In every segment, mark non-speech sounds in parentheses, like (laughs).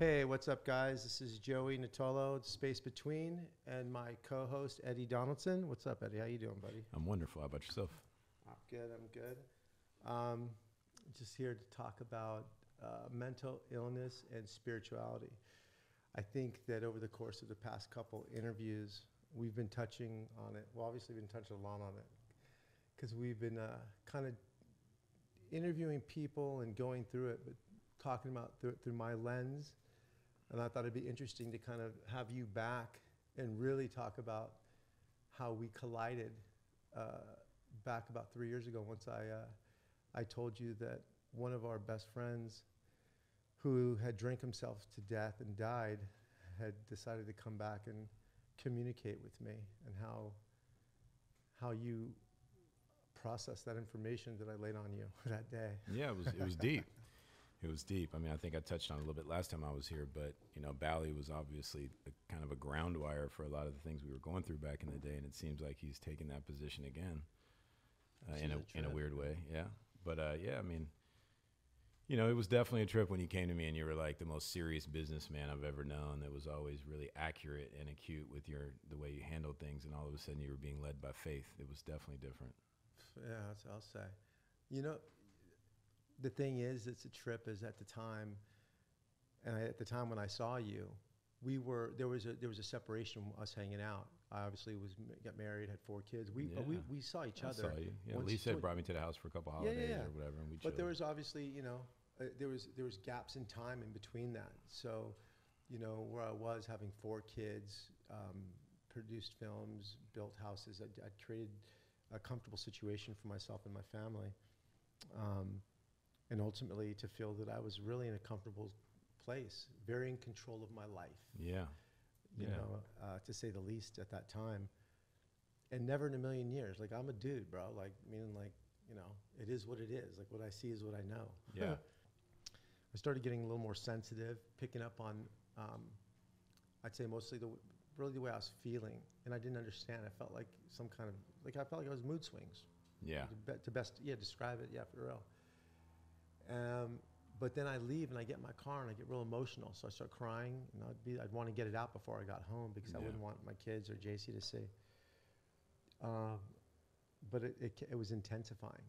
Hey, what's up, guys? This is Joey Nittolo, Space Between, and my co-host Eddie Donaldson. What's up, Eddie? How you doing, buddy? I'm wonderful. How about yourself? I'm good. I'm good. Um, just here to talk about uh, mental illness and spirituality. I think that over the course of the past couple interviews, we've been touching on it. Well, obviously, we've been touching a lot on it because we've been uh, kind of interviewing people and going through it, but talking about through, through my lens. And I thought it'd be interesting to kind of have you back and really talk about how we collided uh, back about three years ago. Once I, uh, I told you that one of our best friends, who had drank himself to death and died, had decided to come back and communicate with me, and how, how you processed that information that I laid on you (laughs) that day. Yeah, it was it was deep. (laughs) It was deep. I mean, I think I touched on it a little bit last time I was here, but you know, Bally was obviously a, kind of a ground wire for a lot of the things we were going through back in the day, and it seems like he's taken that position again, uh, in a a in a weird way. Yeah, but uh, yeah, I mean, you know, it was definitely a trip when you came to me and you were like the most serious businessman I've ever known. That was always really accurate and acute with your the way you handled things, and all of a sudden you were being led by faith. It was definitely different. Yeah, that's what I'll say. You know, the thing is, it's a trip. Is at the time, and I, at the time when I saw you, we were there was a there was a separation us hanging out. I obviously was got married, had four kids. We but we, we saw each I other. saw you. Yeah, once- Lisa had brought me to the house for a couple Yeah, yeah, holidays yeah. or whatever, and we But there was obviously, you know, uh, there was there was gaps in time in between that. So, you know, where I was having four kids, um, produced films, built houses, I'd, I'd created a comfortable situation for myself and my family, um, and ultimately to feel that I was really in a comfortable place, very in control of my life Yeah, you Yeah. know, uh, to say the least at that time. And never in a million years. Like I'm a dude, bro. Like meaning like, you know, it is what it is. Like what I see is what I know. Yeah. (laughs) I started getting a little more sensitive, picking up on, um, I'd say mostly the w- really the way I was feeling, and I didn't understand. I felt like some kind of like I felt like I was mood swings. yeah, To, be, to best, yeah, describe it, yeah, for real. Um, but then I leave and I get in my car and I get real emotional. So I start crying, and I'd be, I'd want to get it out before I got home because I wouldn't want my kids or JC to see. Um, but it, it, it was intensifying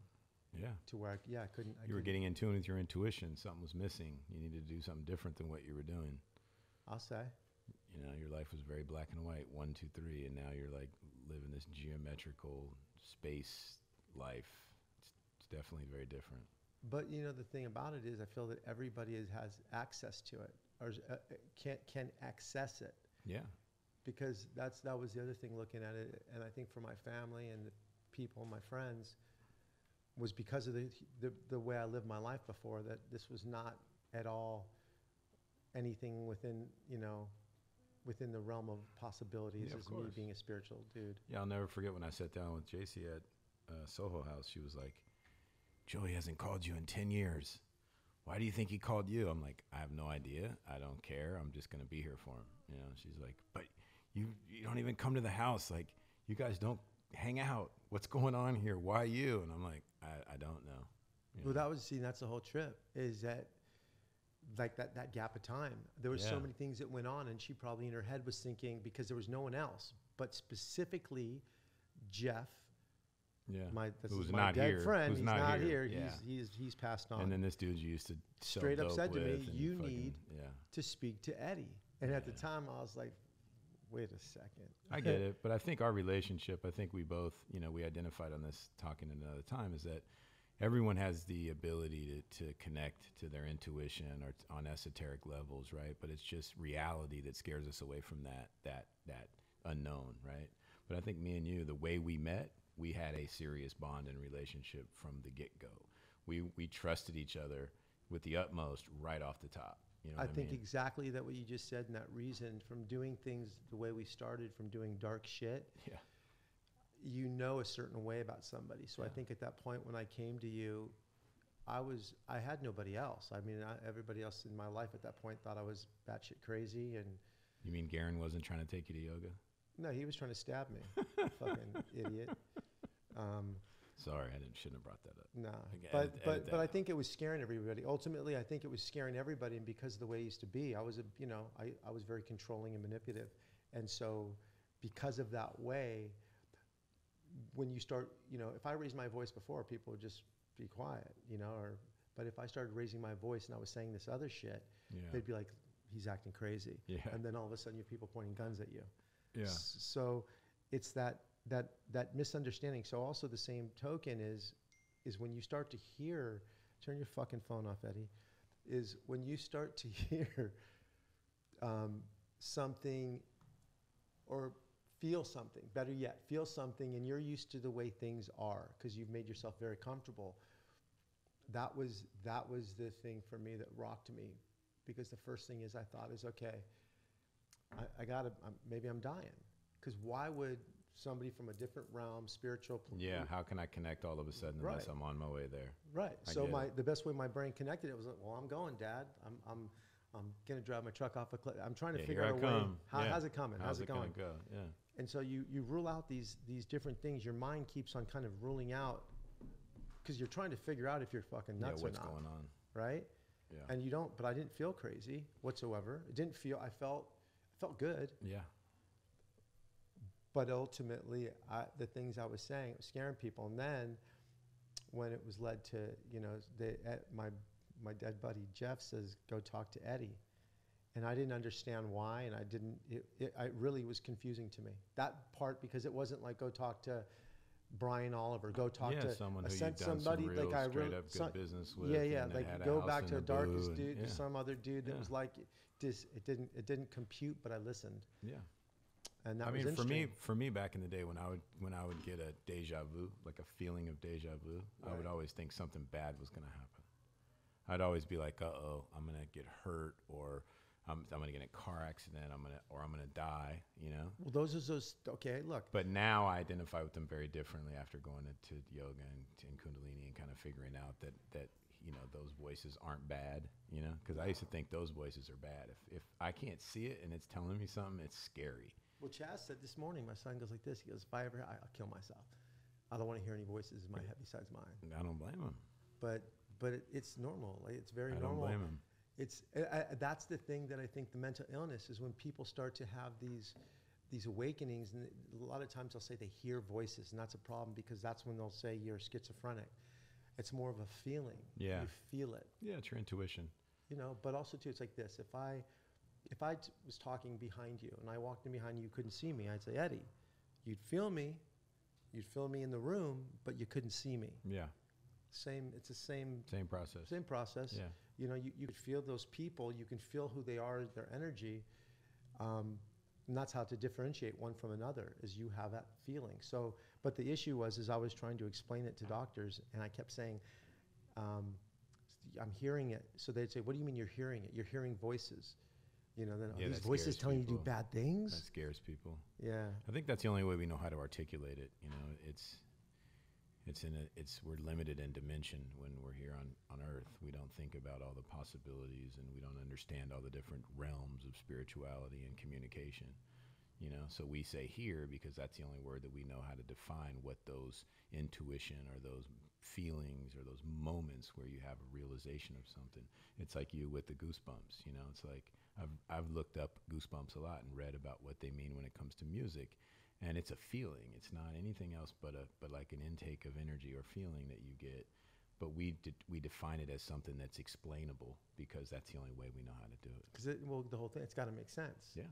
yeah. to where, I, yeah, I couldn't. I You were couldn't- getting in tune with your intuition. Something was missing. You needed to do something different than what you were doing. I'll say. You know, your life was very black and white, one, two, three, and now you're like living this geometrical space life. It's, it's definitely very different. But you know, the thing about it is, I feel that everybody is, has access to it or uh, uh, can, can access it. Yeah, because that's that was the other thing looking at it and i think for my family and the people my friends was because of the, the the way i lived my life before that this was not at all anything within you know within the realm of possibilities Yeah, of as me being a spiritual dude yeah. I'll never forget when I sat down with JC at uh, Soho House. She was like, "Joey hasn't called you in ten years. Why do you think he called you?" I'm like, "I have no idea. I don't care. I'm just gonna be here for him." You know. She's like, "But you you don't even come to the house. Like you guys don't hang out. What's going on here? Why you?" And I'm like, "I, I don't know." You well know? that was see that's the whole trip is that like that that gap of time there were so many things that went on and she probably in her head was thinking because there was no one else but specifically jeff yeah. my this Who's is my not dead here, friend. who's he's not not, here, here. yeah. He's, he's he's passed on. and then this dude you used to Straight up said to me, "You fucking- need- Yeah, to speak to Eddie, and at the time I was like, "Wait a second. I get it, but I think our relationship. I think we both, you know, we identified on this talking another time is that everyone has the ability to, to connect to their intuition or t- on esoteric levels, right? But it's just reality that scares us away from that that that unknown, right? But I think me and you, the way we met, we had a serious bond and relationship from the get go. We we trusted each other with the utmost right off the top. You know I think mean? exactly that what you just said, and that reason from doing things the way we started, from doing dark shit, yeah, you know a certain way about somebody. So I think at that point when I came to you, I was I had nobody else. I mean, I, everybody else in my life at that point thought I was batshit crazy, and you mean Garen wasn't trying to take you to yoga? no, he was trying to stab me, (laughs) fucking idiot. Um, Sorry, I didn't shouldn't have brought that up. No, Again, but edit- but edit but I think it was scaring everybody. Ultimately, I think it was scaring everybody, and because of the way it used to be, I was a you know I, I was very controlling and manipulative, and so because of that way, when you start you know if I raised my voice before, people would just be quiet, you know, or but if I started raising my voice and I was saying this other shit, Yeah. they'd be like, he's acting crazy, Yeah. and then all of a sudden you have people pointing guns at you. Yeah. So it's that that that misunderstanding. So also the same token is is when you start to hear, turn your fucking phone off, Eddie. Is when you start to (laughs) hear um, something or feel something. Better yet, feel something, and you're used to the way things are because you've made yourself very comfortable. That was that was the thing for me that rocked me, because the first thing is I thought is okay. I, I gotta I'm, maybe I'm dying because why would somebody from a different realm, spiritual, Yeah. How can I connect all of a sudden unless I'm on my way there? Right. I so my it. the best way my brain connected it was like, well, I'm going, Dad. I'm I'm I'm gonna drive my truck off a cliff. I'm trying to Yeah, figure out I a way. How, Yeah. How's it coming? How's, How's, it it going? go? Yeah. And so you you rule out these these different things. Your mind keeps on kind of ruling out because you're trying to figure out if you're fucking Yeah. nuts What's or not, going on? right? Yeah. And you don't. But I didn't feel crazy whatsoever. It didn't feel. I felt I felt good. yeah. But ultimately, I, the things I was saying it was scaring people. And then, when it was led to, you know, the, eh, my my dead buddy Jeff says, "Go talk to Eddie," and I didn't understand why, and I didn't. It, it, it really was confusing to me that part because it wasn't like go talk to Brian Oliver, go talk yeah, to someone I who sent somebody some like I really up good some- business with. yeah, yeah, and like go back to the darkest and- dude, yeah. to some other dude that Yeah. was like, this. It didn't it didn't compute, but I listened, Yeah. And that I mean, for me, for me, back in the day when I would when I would get a deja vu, like a feeling of deja vu, I would always think something bad was going to happen. I'd always be like, "Uh oh, I'm going to get hurt, or I'm, I'm going to get in a car accident, I'm going to, or I'm going to die," you know. Well, those are those. Okay, look. But now I identify with them very differently after going into yoga and, and Kundalini and kind of figuring out that that you know those voices aren't bad, you know, because I used to think those voices are bad. If if I can't see it and it's telling me something, it's scary. Well, Chaz said this morning, my son goes like this. He goes, if I ever, I, I'll kill myself. I don't want to hear any voices in my head besides mine. I don't blame him. But, but it, it's normal. Like, it's very I don't normal. blame them. It's I, I, that's the thing that I think the mental illness is when people start to have these these awakenings, and a lot of times they'll say they hear voices, and that's a problem because that's when they'll say you're schizophrenic. It's more of a feeling. Yeah. you feel it. Yeah, it's your intuition. you know but also too it's like this if i if I t- was talking behind you and i walked in behind you you couldn't see me i'd say eddie you'd feel me you'd feel me in the room but you couldn't see me. Yeah, same it's the same same process. same process. Yeah, you know you, you could feel those people you can feel who they are their energy um, and that's how to differentiate one from another is you have that feeling. So but the issue was is i was trying to explain it to doctors and i kept saying um, i'm hearing it. So they'd say what do you mean you're hearing it? You're hearing voices you know then Yeah, these voices telling you to do bad things. that scares people. yeah I think that's the only way we know how to articulate it. You know, it's it's in a, it's we're limited in dimension when we're here on on Earth. We don't think about all the possibilities, and we don't understand all the different realms of spirituality and communication. You know, so we say here because that's the only word that we know how to define what those intuition or those feelings or those moments where you have a realization of something. It's like you with the goosebumps. You know, it's like I've I've looked up goosebumps a lot and read about what they mean when it comes to music and it's a feeling. It's not anything else but a but like an intake of energy or feeling that you get. But we de- we define it as something that's explainable because that's the only way we know how to do it. Because it, well the whole thing it's got to make sense. Yeah.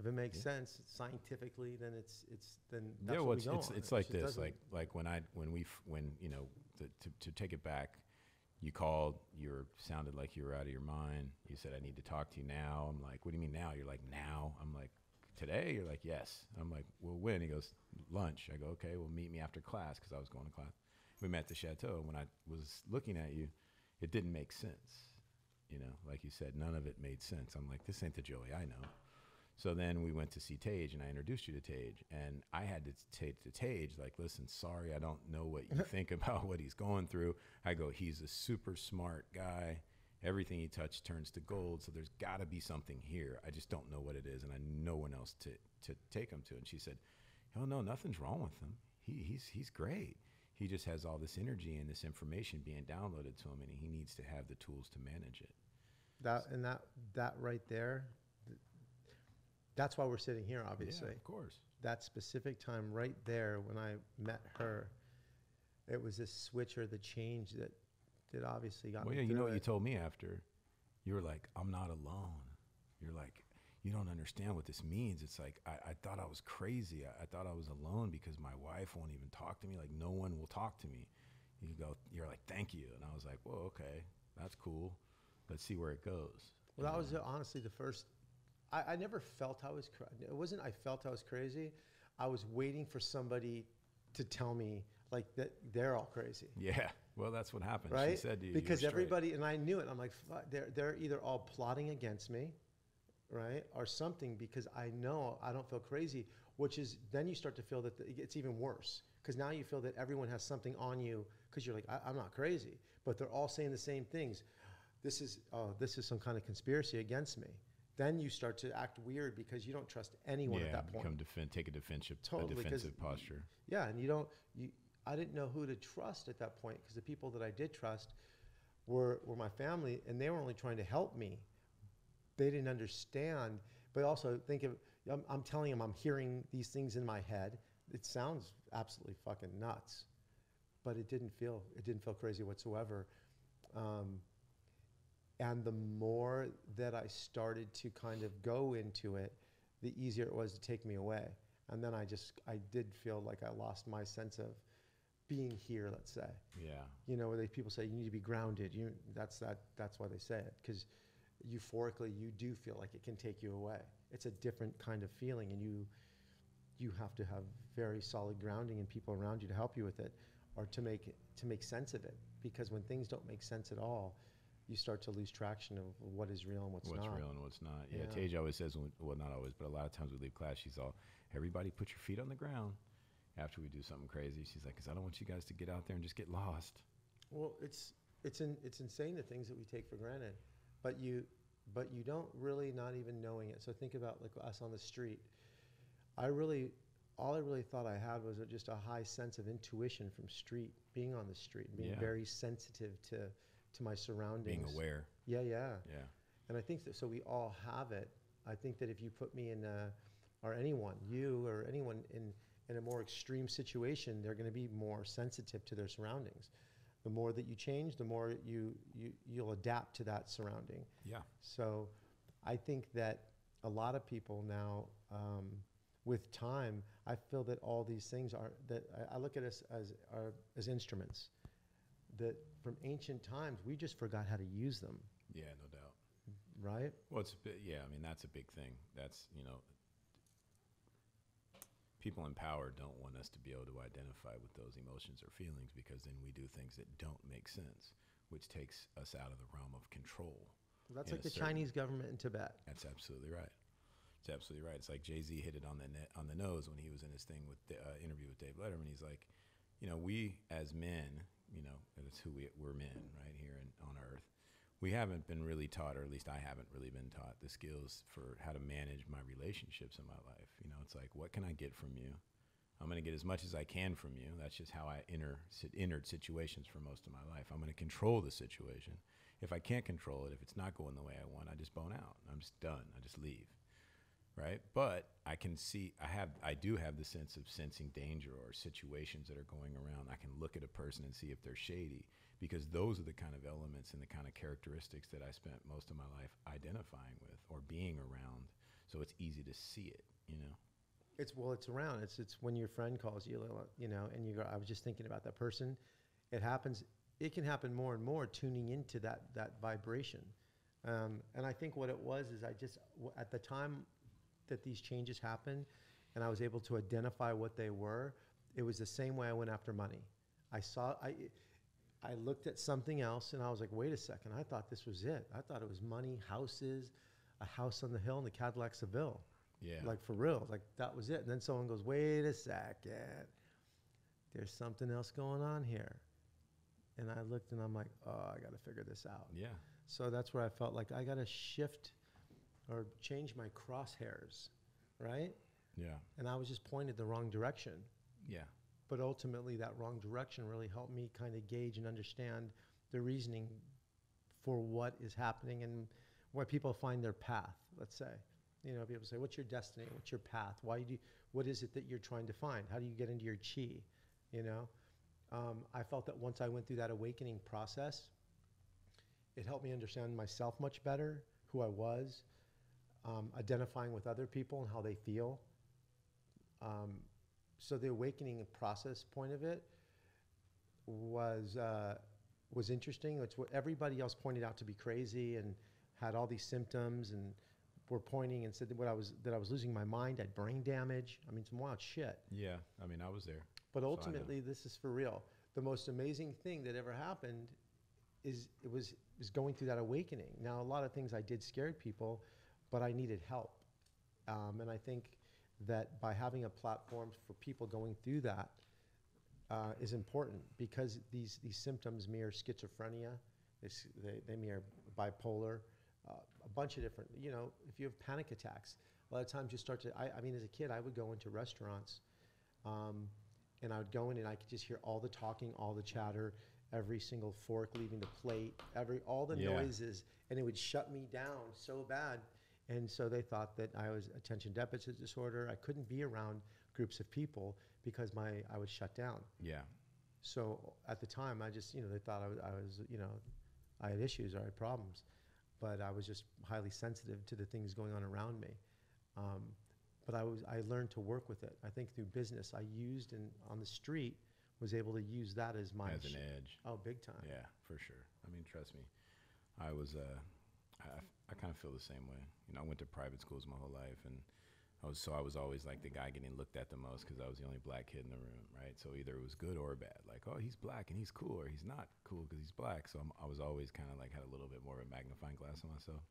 If it makes Yeah. sense scientifically then it's it's then that's yeah well we it's it's, it's like it this like like when i when we when you know the, to, to take it back you called you were sounded like you were out of your mind. You said i need to talk to you now. I'm like what do you mean now? You're like now? I'm like today? You're like yes. I'm like well when? He goes lunch. I go okay well meet me after class because i was going to class. We met at the chateau when i was looking at you it didn't make sense you know? Like you said none of it made sense. I'm like this ain't the joey i know so then we went to see Tage, and I introduced you to Tage, and I had to say to Tage, like, listen, sorry, I don't know what you (laughs) think about what he's going through. I go, he's a super smart guy. Everything he touched turns to gold. So there's got to be something here. I just don't know what it is, and I know one else to to take him to. And she said, oh no, nothing's wrong with him. He, he's he's great. he just has all this energy and this information being downloaded to him, and he needs to have the tools to manage it. That and that that right there. Th- That's why we're sitting here, obviously. Yeah, of course. that specific time right there when I met her, it was this switch or the change that that obviously got Well, me yeah, you know what you told me after? You were like, I'm not alone. You're like, you don't understand what this means. It's like, I, I thought I was crazy. I, I thought I was alone because my wife won't even talk to me. Like, no one will talk to me. You go, you're like, thank you. And I was like, well, okay, that's cool. Let's see where it goes. Well, that was uh, honestly the first. I, I never felt I was. It wasn't. I felt I was crazy. I was waiting for somebody to tell me like that they're all crazy, Yeah. Well, that's what happened. She right? said to you, because everybody and I knew it. I'm like, "Fuck, they're they're either all plotting against me, right, or something because I know I don't feel crazy. Which is then you start to feel that the, it's even worse because now you feel that everyone has something on you because you're like, I, I'm not crazy, but they're all saying the same things. This is oh, this is some kind of conspiracy against me. Then you start to act weird because you don't trust anyone yeah, at that point. become defend, take a defensive, Totally, a defensive posture. Yeah, and you don't. You, I didn't know who to trust at that point because the people that I did trust were were my family, and they were only trying to help me. They didn't understand, but also think of. I'm, I'm telling them I'm hearing these things in my head. It sounds absolutely fucking nuts, but it didn't feel. It didn't feel crazy whatsoever. Um, and the more that I started to kind of go into it, the easier it was to take me away. And then I just, I did feel like I lost my sense of being here, let's say. Yeah. You know, where they, people say you need to be grounded. You, that's, that, that's why they say it. Because euphorically, you do feel like it can take you away. It's a different kind of feeling, and you, you have to have very solid grounding and people around you to help you with it, or to make to make sense of it. Because when things don't make sense at all, you start to lose traction of what is real and what's, what's not. What's real and what's not. Yeah, Yeah. Tage always says, when, well, not always, but a lot of times we leave class, she's all, everybody put your feet on the ground after we do something crazy. She's like, because I don't want you guys to get out there and just get lost. Well, it's it's in, it's insane the things that we take for granted, but you but you don't really not even knowing it. So think about like us on the street. I really all I really thought I had was just a high sense of intuition from street being on the street, and being Yeah. very sensitive to to my surroundings. Being aware. Yeah, yeah. Yeah. And I think that so we all have it. I think that if you put me in a, or anyone, you or anyone in in a more extreme situation, they're going to be more sensitive to their surroundings. The more that you change, the more you, you you'll adapt to that surrounding. Yeah. So, I think that a lot of people now, um, with time, I feel that all these things are that I, I look at us as are, as instruments. That from ancient times, we just forgot how to use them, Yeah, no doubt. right? Well, it's a bit, yeah, I mean, that's a big thing. That's, you know, people in power don't want us to be able to identify with those emotions or feelings because then we do things that don't make sense, which takes us out of the realm of control. That's like the certain- Chinese government in Tibet. That's absolutely right. It's absolutely right. It's like Jay Z hit it on the net, on the nose when he was in his thing with the uh, interview with Dave Letterman. He's like, you know, we as men, you know, that's who we we're men right here in, on Earth. We haven't been really taught, or at least I haven't really been taught, the skills for how to manage my relationships in my life. You know, it's like, what can I get from you? I'm going to get as much as I can from you. That's just how I enter entered situations for most of my life. I'm going to control the situation. If I can't control it, if it's not going the way I want, I just bone out. I'm just done. I just leave. Right? But I can see I have I do have the sense of sensing danger or situations that are going around. I can look at a person and see if they're shady because those are the kind of elements and the kind of characteristics that I spent most of my life identifying with or being around. So it's easy to see it, you know. It's well, it's around. It's it's when your friend calls you, you know, and you go. I was just thinking about that person. It happens. It can happen more and more tuning into that that vibration. Um, and I think what it was is I just at the time that these changes happened, and I was able to identify what they were. It was the same way I went after money. I saw I. I looked at something else and I was like, wait a second, I thought this was it. I thought it was money, houses, a house on the hill, and the Cadillac Seville Yeah. like for real like that was it and then someone goes wait a second there's something else going on here and i looked and i'm like oh i got to figure this out yeah. so that's where i felt like i got to shift or change my crosshairs right Yeah. and i was just pointed the wrong direction Yeah. but ultimately that wrong direction really helped me kind of gauge and understand the reasoning for what is happening and why people find their path, let's say. You know, people say, what's your destiny? What's your path? Why do you, what is it that you're trying to find? How do you get into your chi? You know? Um, I felt that once I went through that awakening process, it helped me understand myself much better, who I was, um, identifying with other people and how they feel. Um, so the awakening process point of it was uh, was interesting. It's what everybody else pointed out to be crazy and had all these symptoms and were pointing and said that what I was that I was losing my mind, I had brain damage. I mean, some wild shit. Yeah, I mean, I was there. But So ultimately, this is for real. The most amazing thing that ever happened is it was is going through that awakening. Now, a lot of things I did scared people, but I needed help, um, and I think that by having a platform for people going through that uh, is important because these these symptoms mirror schizophrenia, they, they, they mirror bipolar, uh, a bunch of different. You know, if you have panic attacks, a lot of times you start to. I, I mean, as a kid, I would go into restaurants. Um, and I would go in and I could just hear all the talking, all the chatter, every single fork leaving the plate, every all the Yeah. noises, and it would shut me down so bad. And so they thought that I was attention deficit disorder. I couldn't be around groups of people because my I was shut down. Yeah, So at the time, I just you know they thought I was, I was you know I had issues or I had problems, but I was just highly sensitive to the things going on around me. Um, but I was I learned to work with it. I think through business, I used and on the street was able to use that as my as an edge. oh big time. Yeah, for sure. I mean, trust me. I was, uh, I, I kind of feel the same way. You know, I went to private schools my whole life, and I was so I was always like the guy getting looked at the most because I was the only black kid in the room, right? So either it was good or bad. Like, oh, he's black and he's cool, or he's not cool because he's black. So I'm, I was always kind of like had a little bit more of a magnifying glass on myself.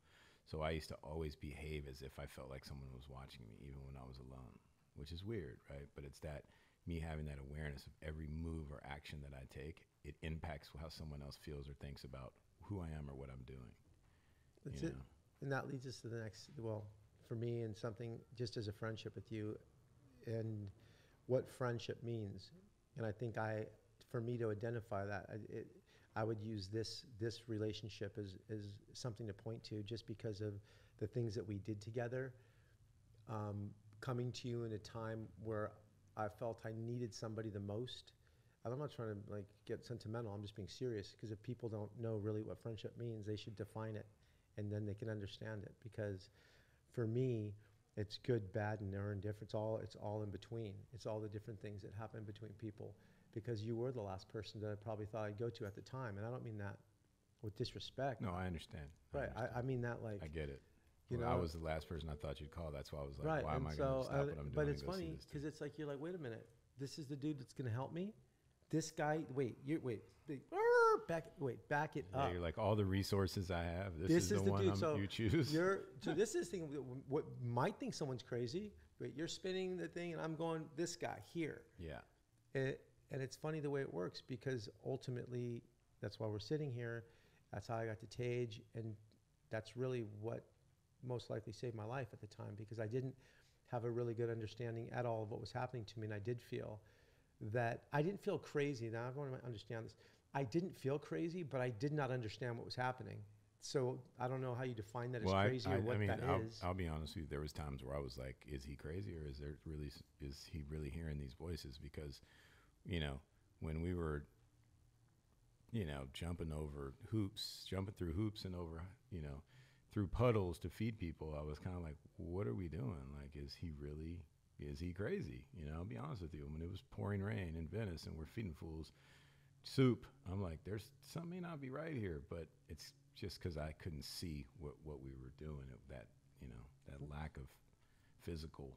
So I used to always behave as if I felt like someone was watching me, even when I was alone, which is weird, right? But it's that me having that awareness of every move or action that I take, it impacts how someone else feels or thinks about who I am or what I'm doing. That's you it. And that leads us to the next, well, for me and something just as a friendship with you and what friendship means. And I think I, for me to identify that, I, it, I would use this, this relationship as, as something to point to just because of the things that we did together. Um, coming to you in a time where I felt I needed somebody the most. I'm not trying to like get sentimental. I'm just being serious because if people don't know really what friendship means, they should define it and then they can understand it because for me it's good bad and indifferent it's all it's all in between it's all the different things that happen between people because you were the last person that i probably thought i'd go to at the time and i don't mean that with disrespect No, I understand. I right understand. I, I mean that like I get it. you Well, I was the last person I thought you'd call. That's why I was like, right why am and I so going to stop uh, what I'm doing? but it's funny because it's like you're like wait a minute this is the dude that's going to help me this guy wait you wait back wait back it Yeah, up you're like all the resources I have. This, This is, is the, one dude, so you choose. You're (laughs) so this is the thing. What might think someone's crazy, but you're spinning the thing, and I'm going this guy here. yeah, It, and it's funny the way it works because ultimately, that's why we're sitting here. That's how I got to Tage, and that's really what most likely saved my life at the time because I didn't have a really good understanding at all of what was happening to me, and I did feel that I didn't feel crazy. Now I want to understand this. I didn't feel crazy, but I did not understand what was happening. So I don't know how you define that as well, I, crazy I, or what I mean, that I'll, is. I'll be honest with you. There was times where I was like, "Is he crazy, or is there really? Is he really hearing these voices?" Because, you know, when we were, you know, jumping over hoops, jumping through hoops and over, you know, through puddles to feed people, I was kind of like, "What are we doing? Like, is he really? Is he crazy?" You know, I'll be honest with you. When it was pouring rain in Venice and we're feeding fools soup, I'm like, "There's something may not be right here," but it's just because I couldn't see what, what we were doing. It, that you know that lack of physical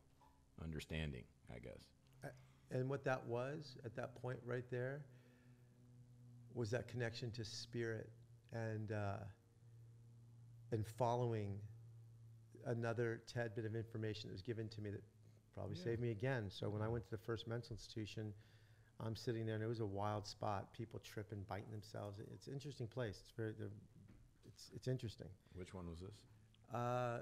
understanding, I guess. And what that was at that point right there was that connection to spirit and uh, and following another tad bit of information that was given to me that probably Yeah. saved me again. So when I went to the first mental institution, I'm sitting there and it was a wild spot. People tripping, biting themselves. It's an interesting place. It's very, it's it's interesting. Which one was this? Uh,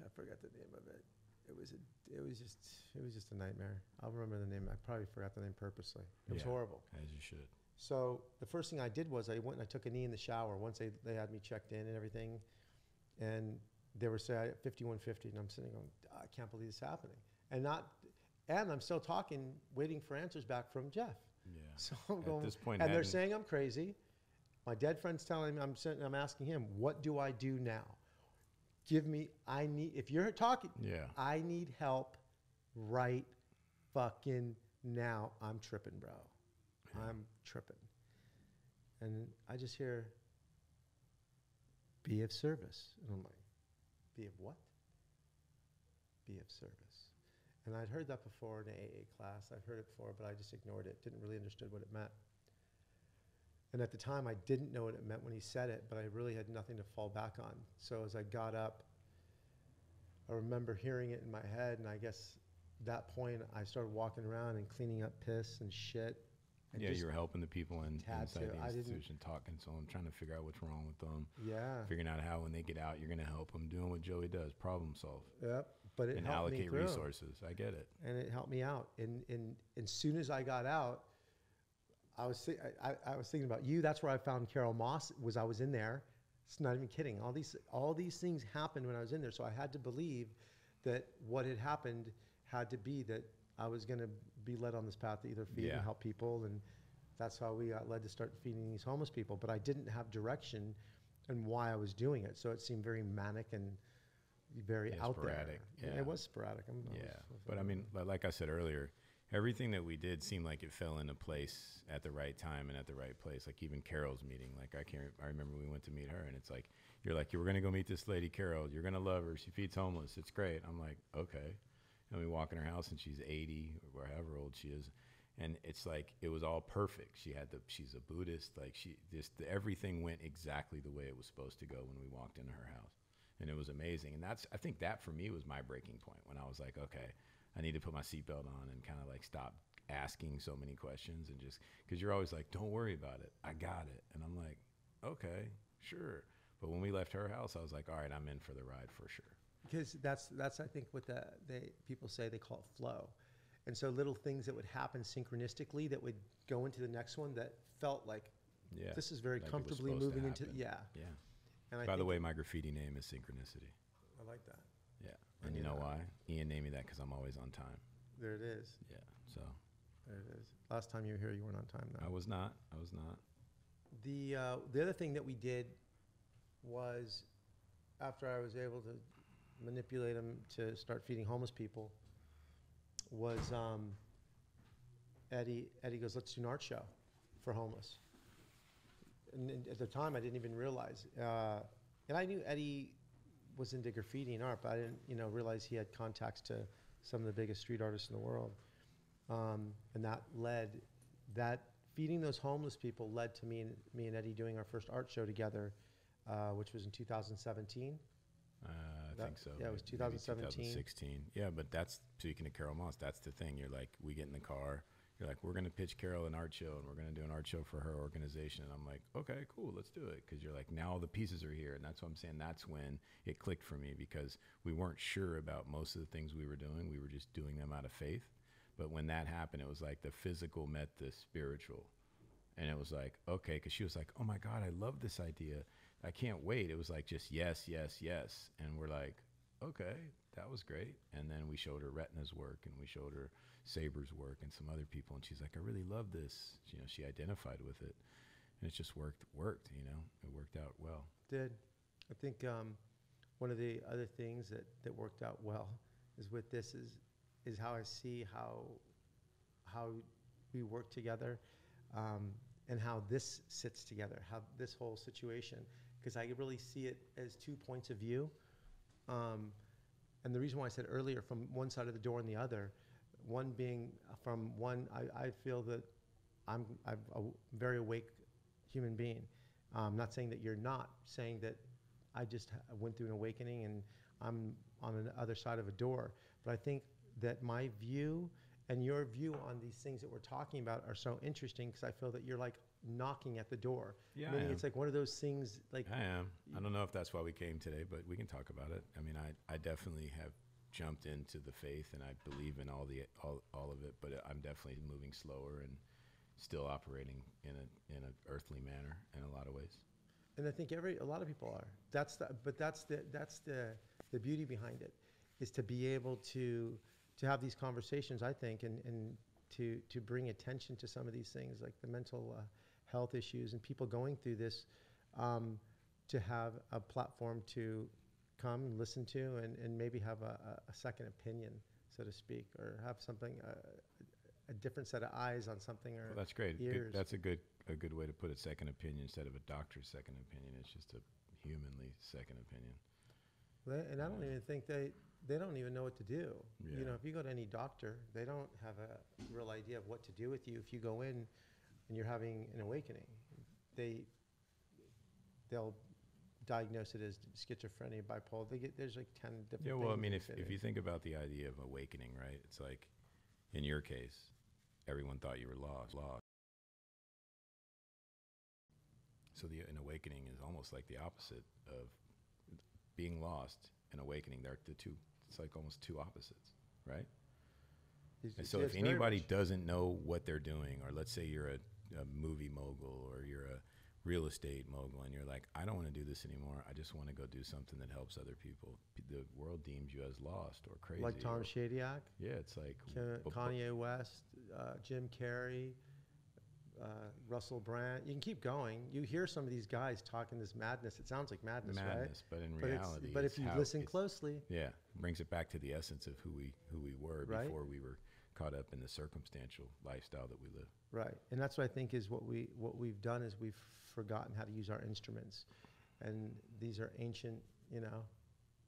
I forgot the name of it. it was a, it was just it was just a nightmare. I'll remember the name. I probably forgot the name purposely. It was horrible. As you should. So the first thing I did was I went and I took a knee in the shower once they, they had me checked in and everything. And they were saying 5150 and I'm sitting going, I can't believe this is happening. And not, and I'm still talking, waiting for answers back from Jeff. Yeah. So I'm At going, this point, and they're saying I'm crazy. My dead friend's telling me, I'm sitting, I'm asking him, what do I do now? Give me, I need, if you're talking, Yeah. I need help right fucking now. I'm tripping, bro. I'm tripping. And I just hear, be of service. And I'm like, be of what? Be of service. And I'd heard that before in an AA class. I'd heard it before, but I just ignored it, didn't really understood what it meant. And at the time, I didn't know what it meant when he said it, but I really had nothing to fall back on. So as I got up, I remember hearing it in my head, and I guess that point I started walking around and cleaning up piss and shit. and Yeah, you were helping the people in, inside the institution talking to them, trying to figure out what's wrong with them, Yeah. figuring out how when they get out, you're going to help them, doing what Joey does, problem solve, Yep. But it and helped me allocate through. resources. I get it. and it helped me out. And and and soon as I got out, I was I, I, I was thinking about you. That's where I found Carol Moss. Was I was in there? It's not even kidding. All these all these things happened when I was in there. So I had to believe that what had happened had to be that I was going to be led on this path to either feed Yeah. and help people, and that's how we got led to start feeding these homeless people. But I didn't have direction and why I was doing it. So it seemed very manic and very Yeah, out sporadic, there. yeah. It was sporadic. I'm, I Yeah, was- but I mean, like I said earlier, everything that we did seemed like it fell into place at the right time and at the right place. Like even Carol's meeting, like I can't. I remember we went to meet her, and it's like you're like you were gonna go meet this lady, Carol. You're gonna love her. She feeds homeless. It's great. I'm like okay, and we walk in her house, and she's 80 or however old she is. And it's like it was all perfect. She had the. She's a Buddhist. Like she just everything went exactly the way it was supposed to go when we walked into her house and it was amazing. And that's I think that for me was my breaking point when I was like, okay, I need to put my seatbelt on and kind of like stop asking so many questions and just because you're always like, don't worry about it, I got it, and I'm like, okay, sure. But when we left her house, I was like, all right, I'm in for the ride for sure. because that's that's I think what the they people say they call it flow, and so little things that would happen synchronistically that would go into the next one that felt like Yeah. this is very like comfortably moving into yeah. Yeah. And I By the way, my graffiti name is Synchronicity. I like that. Yeah. And you know why? Ian named me that because I'm always on time. There it is. Yeah. So There it is. Last time you were here, you weren't on time I was not. I was not. The uh, the other thing that we did was after I was able to manipulate him to start feeding homeless people was um, Eddie Eddie goes let's do an art show for homeless and, at the time I didn't even realize uh, and I knew Eddie was into graffiti and art but I didn't you know realize he had contacts to some of the biggest street artists in the world um, and that led that feeding those homeless people led to me and me and Eddie doing our first art show together, uh, which was in 2017. Uh, I That- think so. yeah, it was may- maybe 2017. 2016. Yeah, but that's speaking of Carol Moss. That's the thing. You're like, we get in the car. You're like, we're gonna pitch Carol an art show, and we're gonna do an art show for her organization. And I'm like, okay, cool, let's do it. Because you're like, now the pieces are here, and that's what I'm saying. That's when it clicked for me because we weren't sure about most of the things we were doing. We were just doing them out of faith. But when that happened, it was like the physical met the spiritual. And it was like, okay, because she was like, oh my God, I love this idea. I can't wait. It was like just yes, yes, yes. And we're like, okay, that was great. And then we showed her Retna's work and we showed her Saber's work and some other people. And she's like, I really love this. You know, she identified with it. And it just worked, worked, you know, it worked out well. Did I think um, one of the other things that, that worked out well is with this is is how I see how how we work together um, and how this sits together, how this whole situation, because I really see it as two points of view. Um, and the reason why I said earlier from one side of the door and the other, one being from one, I, I feel that I'm, I'm a very awake human being. Um, not saying that you're not, saying that I just went through an awakening and I'm on the other side of a door. But I think that my view and your view on these things that we're talking about are so interesting because I feel that you're like knocking at the door. Yeah, Meaning it's like one of those things like I am. I don't know if that's why we came today, but we can talk about it. I mean, I, I definitely have jumped into the faith and I believe in all the all, all of it, but I'm definitely moving slower and still operating in a in an earthly manner in a lot of ways. And I think every a lot of people are. That's the but that's the that's the the beauty behind it is to be able to to have these conversations. I think and and to to bring attention to some of these things like the mental uh, health issues and people going through this. Um, to have a platform to come and listen to and, and maybe have a, a- a second opinion, so to speak, or have something, uh, a different set of eyes on something or Well, that's great. Good, that's a good a good way to put it. Second opinion instead of a doctor's second opinion. It's just a humanly second opinion. And I don't even think they, they don't even know what to do. You know, if you go to any doctor, they don't have a real idea of what to do with you. If you go in and you're having an awakening, they, they'll diagnose it as schizophrenia, bipolar. They get, there's like 10 different Yeah, well, I mean, if, if you think about the idea of awakening, right? It's like, in your case, everyone thought you were lost. Lost. So the an awakening is almost like the opposite of being lost and awakening. They're the two. It's like almost two opposites, right? It's- And so if anybody doesn't know what they're doing, or let's say you're a, a movie mogul or you're a real estate mogul and you're like, I don't want to do this anymore. I just want to go do something that helps other people. P- The world deems you as lost or crazy. like Tom or- Shadyac, yeah, it's like bu- Kanye West, uh, Jim Carrey, uh, Russell Brand. You can keep going. You hear some of these guys talking this madness. It sounds like madness, right? madness, but in But, it's, reality, but it's if you listen closely, yeah, brings it back to the essence of who we who we were Right. before we were caught up in the circumstantial lifestyle that we live. Right, and that's what I think is what we what we've done is we've forgotten how to use our instruments, and these are ancient, you know,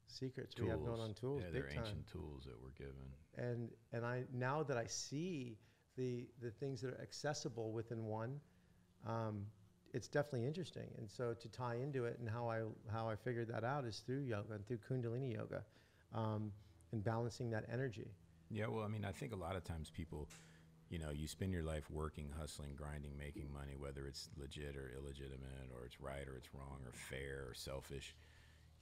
secrets we have known on tools, yeah, they're time. ancient tools that we're given. And and I now that I see the the things that are accessible within one, um, it's definitely interesting. And so to tie into it and how I how I figured that out is through yoga and through Kundalini yoga, um, and balancing that energy. Yeah, well, I mean, I think a lot of times people, you know, you spend your life working, hustling, grinding, making money, whether it's legit or illegitimate, or it's right or it's wrong, or fair or selfish.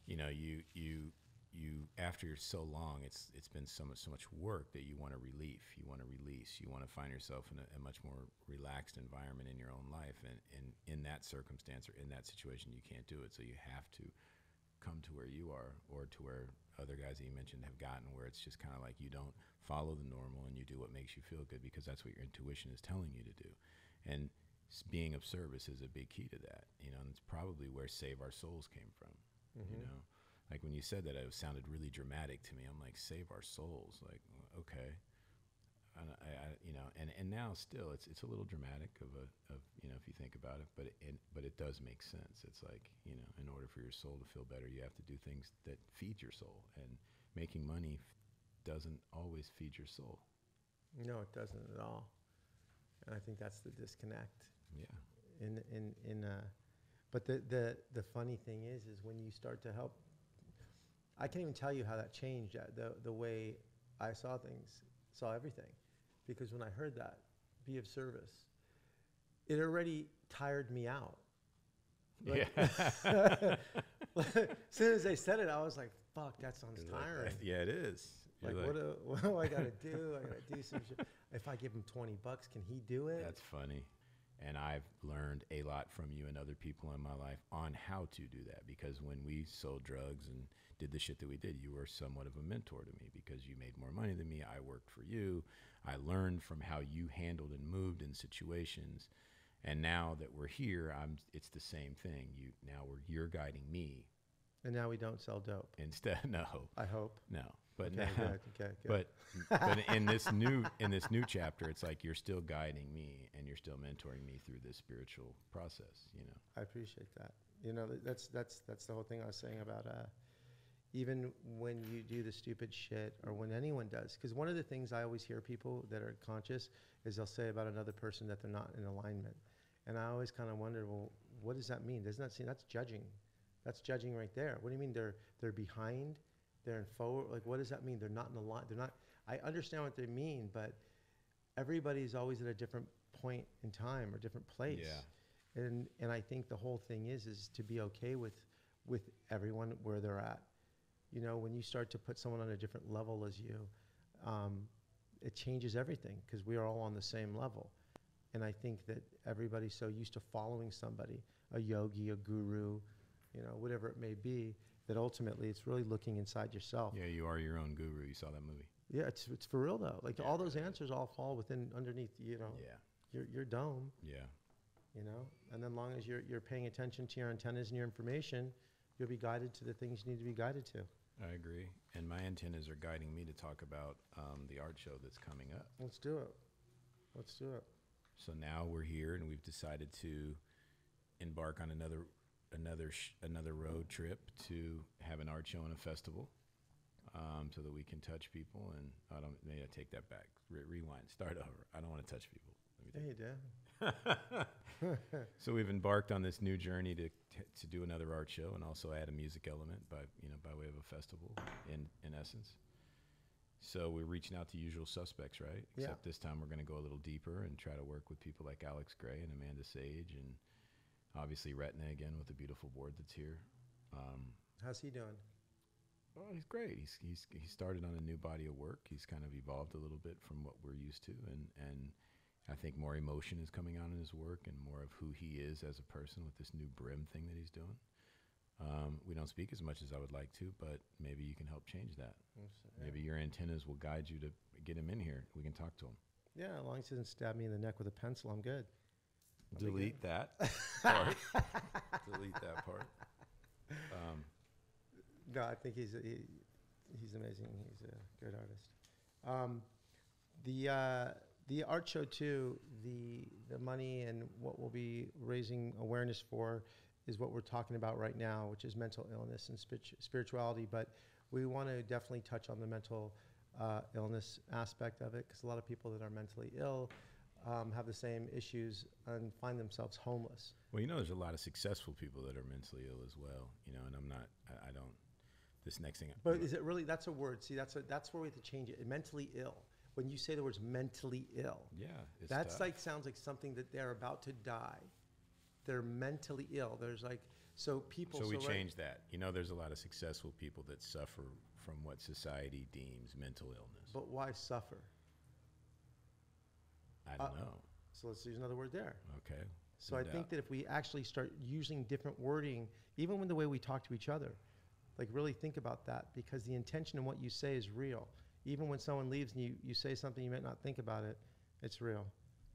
You know, you you you after so long, it's it's been so much so much work that you want to relief, you want to release, you want to find yourself in a, a much more relaxed environment in your own life, and, and in that circumstance or in that situation, you can't do it, so you have to come to where you are or to where other guys that you mentioned have gotten where it's just kind of like you don't follow the normal and you do what makes you feel good because that's what your intuition is telling you to do. And being of service is a big key to that you know and it's probably where save our souls came from you Mhm. know? Like when you said that it sounded really dramatic to me. I'm like save our souls like okay. And I, I, you know, and, and now still, it's it's a little dramatic of a of you know if you think about it, but it, it but it does make sense. It's like you know, in order for your soul to feel better, you have to do things that feed your soul, and making money doesn't always feed your soul. No, it doesn't at all. And I think that's the disconnect. Yeah, in in in uh but the the the funny thing is is when you start to help i can't even tell you how that changed uh, the the way i saw things saw everything because when i heard that be of service it already tired me out Like- yeah, (laughs) (laughs) as soon as they said it i was like fuck that sounds like, tiring yeah, it is. Like, You're what, do, (laughs) what do i gotta do i gotta do some shit if i give him 20 bucks can he do it That's funny. And I've learned a lot from you and other people in my life on how to do that because when we sold drugs and did the shit that we did, you were somewhat of a mentor to me because you made more money than me. I worked for you. I learned from how you handled and moved in situations. And now that we're here, I'm it's the same thing. You now we're you're guiding me and now we don't sell dope instead (laughs) no. i hope No. But okay, now good, okay, good. but but (laughs) in this new in this new chapter it's like you're still guiding me and you're still mentoring me through this spiritual process you know I appreciate that. You know, that's that's that's the whole thing I was saying about uh, even when you do the stupid shit or when anyone does. Because one of the things I always hear people that are conscious is they'll say about another person that they're not in alignment, and I always kind of wonder, well, what does that mean? Doesn't that seem that's judging? That's judging right there. What do you mean they're they're behind? They're in forward. Like, what does that mean? They're not in a line. They're not. I understand what they mean, but everybody's always at a different point in time or different place. Yeah. And and I think the whole thing is is to be okay with with everyone where they're at. you know, when you start to put someone on a different level as you, um, it changes everything because we are all on the same level. And I think that everybody's so used to following somebody, a yogi, a guru, you know, whatever it may be, that ultimately it's really looking inside yourself. Yeah, you are your own guru. You saw that movie. Yeah, it's, it's for real though. Like Yeah, all those answers all fall within underneath, you know, Yeah, your, your dome, yeah. you know, and then long as you're, you're paying attention to your antennas and your information, you'll be guided to the things you need to be guided to. I agree. And my antennas are guiding me to talk about um, the art show that's coming up. Let's do it. Let's do it. So now we're here, and we've decided to embark on another another sh- another road trip to have an art show and a festival, um, so that we can touch people. And I don't maybe I take that back. Re- rewind. Start over. I don't want to touch people. Let me Yeah, you (laughs) so we've embarked on this new journey to t- to do another art show and also add a music element by you know by way of a festival in in essence. So we're reaching out to usual suspects, right? Yeah. Except this time we're going to go a little deeper and try to work with people like Alex Grey and Amanda Sage and obviously Retna again with the beautiful board that's here. Um, How's he doing? well, he's great. He's he's he started on a new body of work. He's kind of evolved a little bit from what we're used to, and and I think more emotion is coming out in his work, and more of who he is as a person with this new brim thing that he's doing. Um, we don't speak as much as I would like to, but maybe you can help change that. Maybe your antennas will guide you to get him in here. We can talk to him. Yeah, as long as he doesn't stab me in the neck with a pencil, I'm good. Delete that (laughs) part. Delete that part. Um, No, I think he's he, he's amazing. He's a good artist. Um, the uh, the art show too. The the money and what we'll be raising awareness for is what we're talking about right now, which is mental illness and spiritu- spirituality. But we want to definitely touch on the mental uh, illness aspect of it because a lot of people that are mentally ill um, have the same issues and find themselves homeless. Well, you know, there's a lot of successful people that are mentally ill as well. You know, and I'm not. I, I don't. This next thing. But is it really? That's a word. See, that's a, that's where we have to change it. Mentally ill. When you say the words mentally ill, yeah, it's that's tough. like sounds like something that they're about to die. They're mentally ill. There's like so people. So we right- that. You know, there's a lot of successful people that suffer from what society deems mental illness. But why suffer? I don't uh, know. So let's use another word there. Okay. So no I doubt. think that if we actually start using different wording, even when the way we talk to each other, like really think about that because the intention in what you say is real. Even when someone leaves and you, you say something you might not think about it, it's real.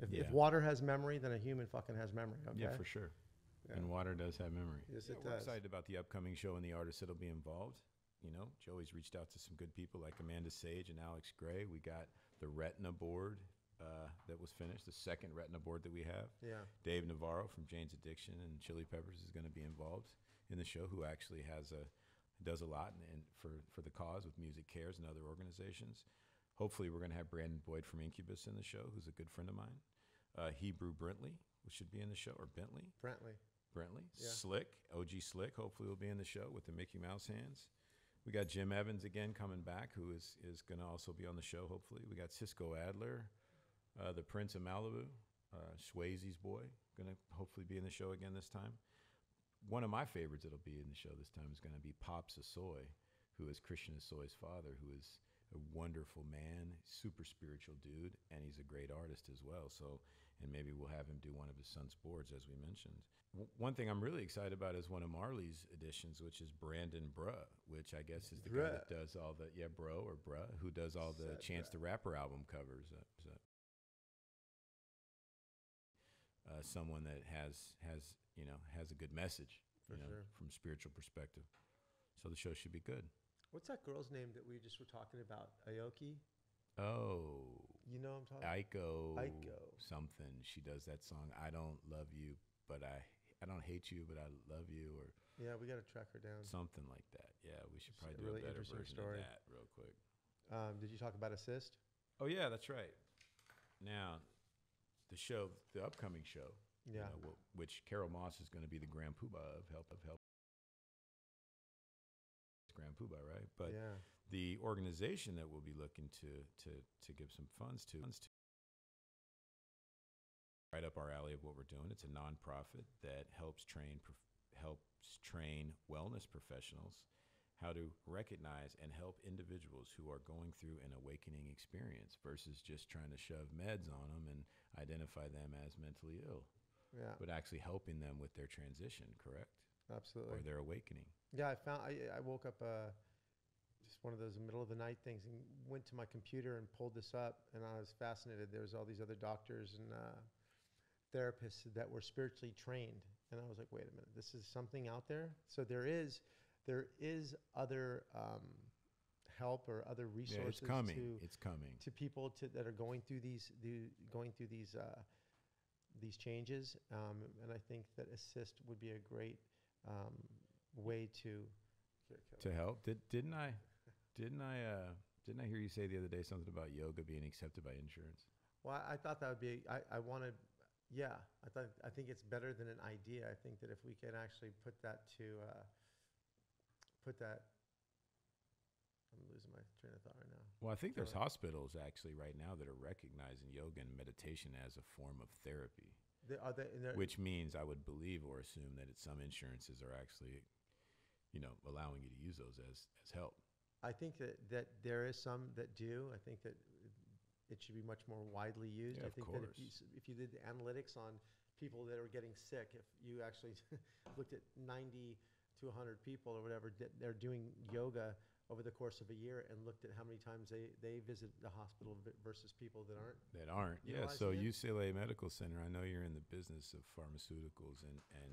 If, if Yeah. water has memory, then a human fucking has memory. Okay. Yeah, for sure. Yeah. And water does have memory. Yes, Yeah, it we're does. excited about the upcoming show and the artists that'll be involved. You know, Joey's reached out to some good people like Amanda Sage and Alex Grey. We got the Retna board uh, that was finished, the second Retna board that we have. Yeah. Dave Navarro from Jane's Addiction and Chili Peppers is going to be involved in the show, who actually has a does a lot and, and for for the cause with MusiCares and other organizations. Hopefully, we're going to have Brandon Boyd from Incubus in the show, who's a good friend of mine. Uh, Hebrew Brentley, which should be in the show, or Bentley Brentley. Brentley, Yeah. Slick, OG Slick. Hopefully, will be in the show with the Mickey Mouse hands. We got Jim Evans again coming back, who is is going to also be on the show. Hopefully, we got Cisco Adler, uh, the Prince of Malibu, uh, Swayze's boy, going to hopefully be in the show again this time. One of my favorites that'll be in the show this time is going to be Pops Hosoi, who is Christian Hosoi's father, who is a wonderful man, super spiritual dude, and he's a great artist as well. So, and maybe we'll have him do one of his son's boards, as we mentioned. W- one thing I'm really excited about is one of Marley's editions, which is Brandon Breaux, which I guess is the guy that does all the yeah, bro or Bruh, who does all the Said Chance Bruh. the Rapper album covers. Uh, is uh, someone that has has you know has a good message For you know, sure. from spiritual perspective. So the show should be good. What's that girl's name that we just were talking about? Aoki? Oh, You know what I'm talking Aiko, Aiko. something. She does that song. I don't love you, but I I don't hate you, but I love you, or Yeah, we got to track her down. something like that. Yeah, we should It's probably a do really a better interesting version story. of that real quick. Um, did you talk about ACISTE? Oh yeah, that's right. Now, the show, the upcoming show, you Yeah. know, which Carol Moss is going to be the Grand Poobah of help of help. Grand Poobah, right? But yeah. the organization that we'll be looking to to to give some funds to, funds to right up our alley of what we're doing. It's a nonprofit that helps train helps train wellness professionals how to recognize and help individuals who are going through an awakening experience versus just trying to shove meds on them and identify them as mentally ill, Yeah, but actually helping them with their transition, correct? absolutely. Or their awakening. Yeah, I found I, I woke up uh, just one of those middle of the night things and went to my computer and pulled this up, and I was fascinated. There was all these other doctors and uh, therapists that were spiritually trained, and I was like, wait a minute, this is something out there. So there is there is other um, help or other Yeah, resources it's coming. to it's coming. to people to, that are going through these the, going through these uh, these changes, um, and I think that ACISTE would be a great um, way to. To help. Did didn't I didn't I uh didn't I hear you say the other day something about yoga being accepted by insurance? Well, I thought that would be. I, I wanted. Yeah, I thought. I think it's better than an idea. I think that if we can actually put that to uh, put that. I'm losing my train of thought right now. Well, I think there's hospitals actually right now that are recognizing yoga and meditation as a form of therapy, They, are they, which means I would believe or assume that it's some insurances are actually, you know, allowing you to use those as as help. I think that, that there is some that do. I think that it should be much more widely used. Yeah, I think that if you, if you did the analytics on people that are getting sick, if you actually (laughs) looked at 90 to 100 people or whatever, they're doing yoga over the course of a year and looked at how many times they, they visit the hospital versus people that aren't. that aren't. Yeah. So Utilizing UCLA Medical Center, I know you're in the business of pharmaceuticals and, and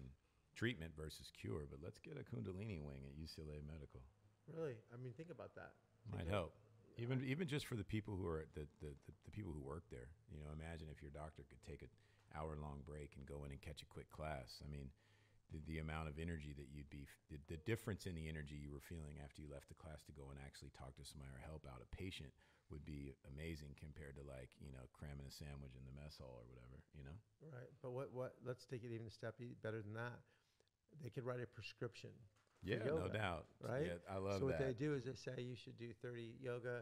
treatment versus cure, but let's get a Kundalini wing at UCLA Medical. Really? I mean, think about that. Think Might help. Even even just for the people who are the, the, the, the people who work there. You know, imagine if your doctor could take an hour long break and go in and catch a quick class. I mean, the, the amount of energy that you'd be, the, the difference in the energy you were feeling after you left the class to go and actually talk to somebody or help out a patient would be amazing compared to like, you know, cramming a sandwich in the mess hall or whatever, you know? Right. But what, what, let's take it even a step better than that. They could write a prescription Yeah, no doubt. right? Yeah, I love so what that. they do is they say you should do 30 yoga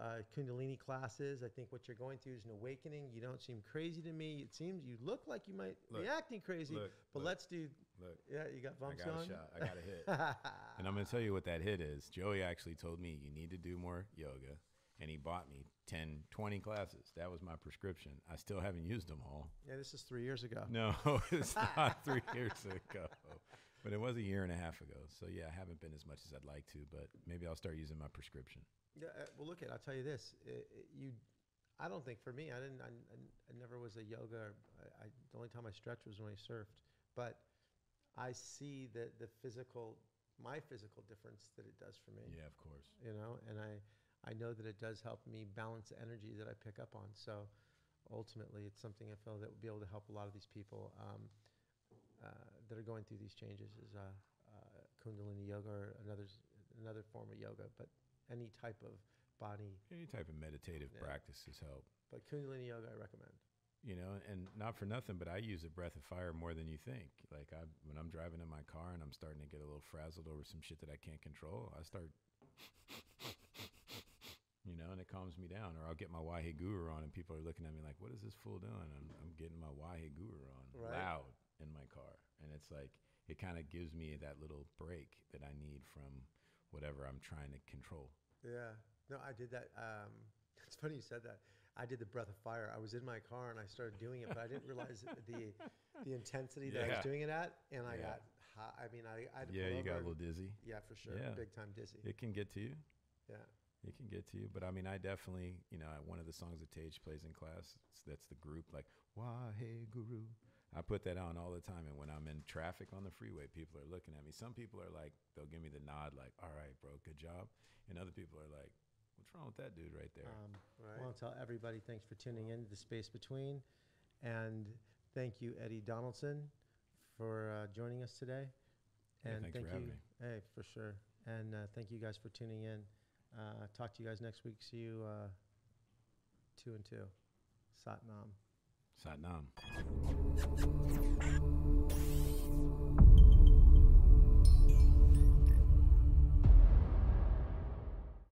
uh, kundalini classes i think what you're going through is an awakening you don't seem crazy to me it seems you look like you might Look, be acting crazy look, but look. let's do Look, yeah you got bumps I got on a shot. I got a hit. (laughs) And I'm going to tell you what that hit is. Joey actually told me you need to do more yoga, and he bought me 10, 20 classes. That was my prescription. I still haven't used them all. yeah this is three years ago No, (laughs) it's not three (laughs) years ago, but it was a year and a half ago. So yeah, I haven't been as much as I'd like to, but maybe I'll start using my prescription. Yeah, uh, well, look at. I'll tell you this. i i you, I don't think for me, I didn't. I, I, never was a yoga. I, I the only time I stretched was when I surfed. But I see the the physical, my physical difference that it does for me. Yeah, of course. You know, and I, I know that it does help me balance the energy that I pick up on. So, ultimately, it's something I feel that would be able to help a lot of these people um, uh, that are going through these changes. Is uh, uh, Kundalini yoga or another another form of yoga, but any type of body. Any type of meditative Yeah. practices help. But Kundalini yoga, I recommend. you know and not for nothing but i use a breath of fire more than you think like i when i'm driving in my car and i'm starting to get a little frazzled over some shit that i can't control i start (laughs) you know and it calms me down or i'll get my wahi guru on and people are looking at me like what is this fool doing i'm, I'm getting my wahi guru on Right. loud in my car and it's like it kind of gives me that little break that i need from whatever i'm trying to control Yeah. No, I did that. Um, (laughs) it's funny you said that. I did the breath of fire. I was in my car and I started doing it, but I didn't realize (laughs) the the intensity that I was doing it at, and I Yeah. got hot. I mean, I, I yeah you got a little dizzy Yeah, for sure. Yeah. Big time dizzy. it can get to you Yeah. It can get to you, but I mean, I definitely, you know, one of the songs that Tage plays in class, that's the group, like "Wah Hey Guru." I put that on all the time, and when I'm in traffic on the freeway, people are looking at me. Some people are like, they'll give me the nod, like, "All right, bro, good job," and other people are like, "What's wrong with that dude right there?" Um, right? I want to tell everybody thanks for tuning in to the space between, and thank you Eddie Donaldson for uh, joining us today. Yeah, And thanks thank for having you, me. hey, for sure. And uh, thank you guys for tuning in. Uh, talk to you guys next week. See you uh, two and two. Sat Nam. ハハハハ!